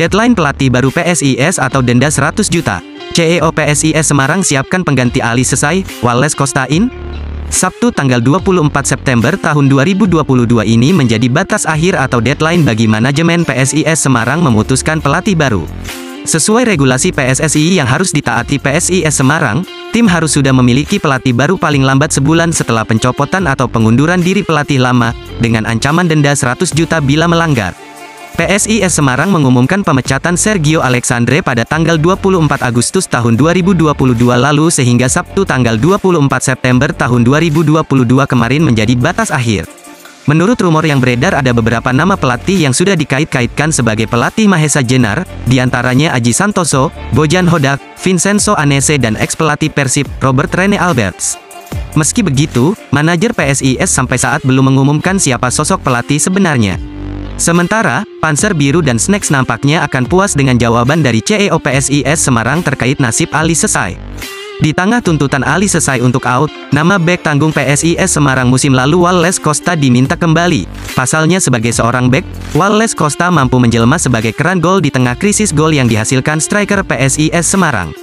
Deadline pelatih baru PSIS atau denda 100 juta. CEO PSIS Semarang siapkan pengganti Ali Sesai, Wales Kostain? Sabtu tanggal 24 September tahun 2022 ini menjadi batas akhir atau deadline bagi manajemen PSIS Semarang memutuskan pelatih baru. Sesuai regulasi PSSI yang harus ditaati PSIS Semarang, tim harus sudah memiliki pelatih baru paling lambat sebulan setelah pencopotan atau pengunduran diri pelatih lama, dengan ancaman denda 100 juta bila melanggar. PSIS Semarang mengumumkan pemecatan Sergio Alexandre pada tanggal 24 Agustus tahun 2022 lalu sehingga Sabtu tanggal 24 September tahun 2022 kemarin menjadi batas akhir. Menurut rumor yang beredar ada beberapa nama pelatih yang sudah dikait-kaitkan sebagai pelatih Mahesa Jenar, di antaranya Aji Santoso, Bojan Hodak, Vincenzo Anese dan ex-pelatih Persib, Robert Rene Alberts. Meski begitu, manajer PSIS sampai saat belum mengumumkan siapa sosok pelatih sebenarnya. Sementara, Panzer Biru dan Snacks nampaknya akan puas dengan jawaban dari CEO PSIS Semarang terkait nasib Ali Sesai. Di tengah tuntutan Ali Sesai untuk out, nama bek tanggung PSIS Semarang musim lalu Wallace Costa diminta kembali. Pasalnya sebagai seorang bek, Wallace Costa mampu menjelma sebagai keran gol di tengah krisis gol yang dihasilkan striker PSIS Semarang.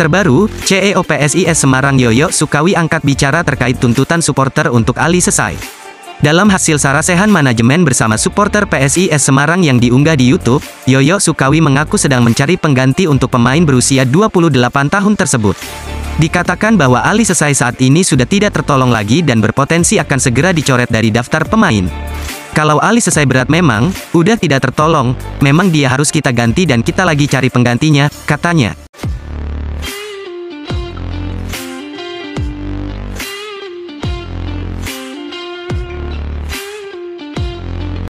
Terbaru, CEO PSIS Semarang Yoyo Sukawi angkat bicara terkait tuntutan supporter untuk Ali Sesai. Dalam hasil sarasehan manajemen bersama supporter PSIS Semarang yang diunggah di YouTube, Yoyo Sukawi mengaku sedang mencari pengganti untuk pemain berusia 28 tahun tersebut. Dikatakan bahwa Ali Sesai saat ini sudah tidak tertolong lagi dan berpotensi akan segera dicoret dari daftar pemain. Kalau Ali Sesai berat memang, udah tidak tertolong, memang dia harus kita ganti dan kita lagi cari penggantinya, katanya.